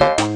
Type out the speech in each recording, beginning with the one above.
Bye.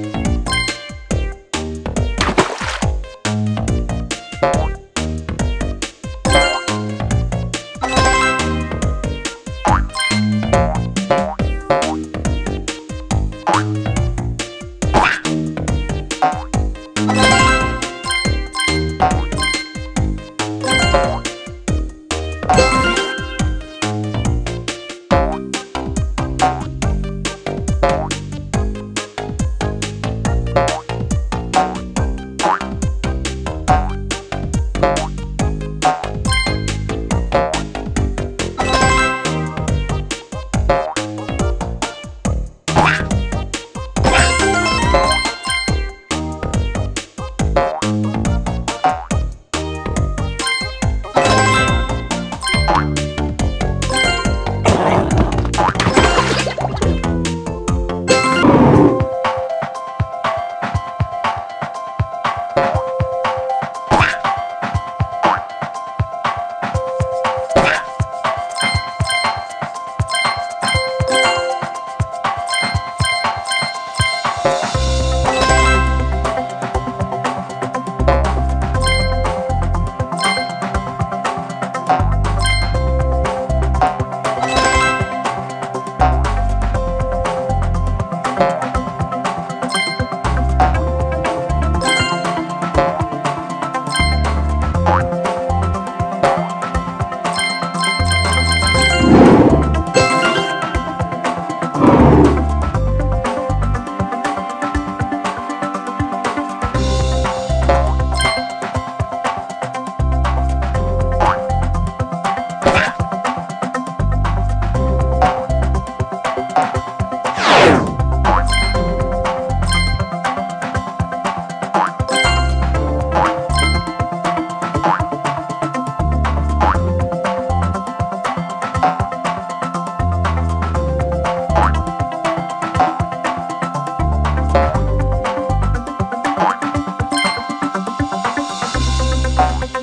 You